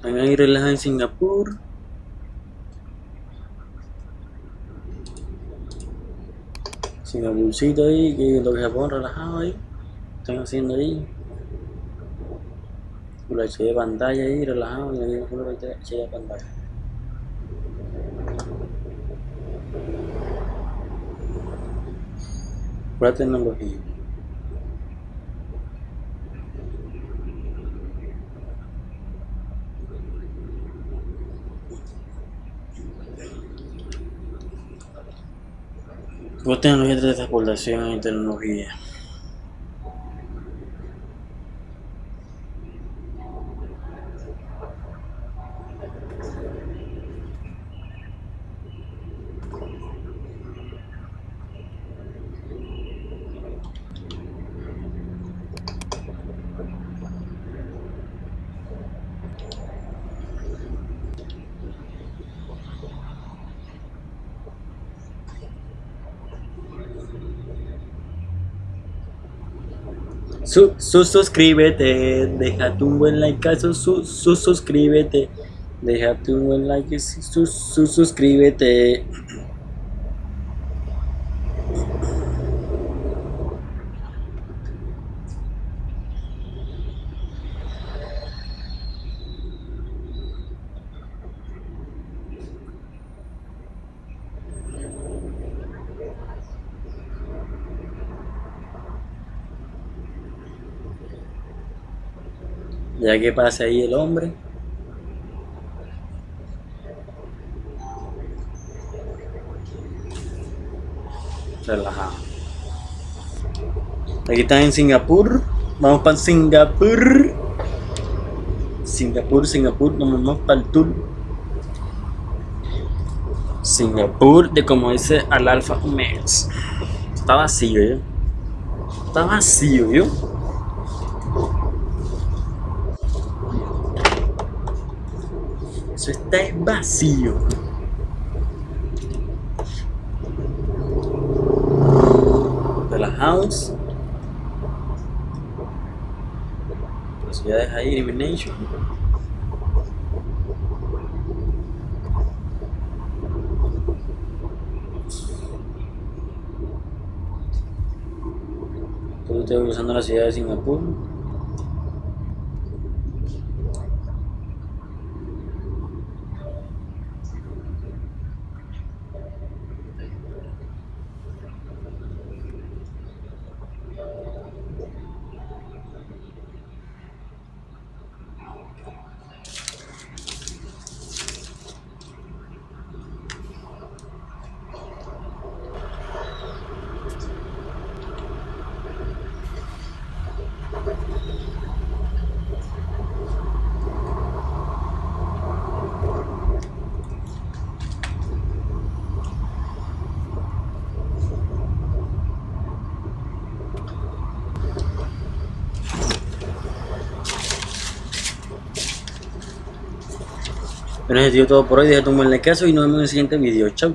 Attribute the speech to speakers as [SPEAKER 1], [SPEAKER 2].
[SPEAKER 1] Están ahí relajados en Singapur. Singapurcito ahí, que lo que Japón relajado ahí. Están haciendo ahí. Full HD de pantalla ahí, relajado, y ahí Full HD de pantalla. Pura tecnología. Pura tecnología de transportación y tecnología. Su, su, suscríbete, déjate un buen like, su, su, su suscríbete, déjate un buen like, su, su, suscríbete. Ya que pasa ahí el hombre. Relajado. Aquí están en Singapur. Vamos para Singapur. Singapur, Singapur. Nos vamos para el tour. Singapur, de como dice al Alfa Mes. Está vacío, ¿yo? Está vacío, ¿yo? Eso está vacío. Relajados. Velocidades ahí, elimination. Estoy usando la ciudad de Singapur. Bueno, eso sido todo por hoy. Déjate un buen like y nos vemos en el siguiente video. Chao.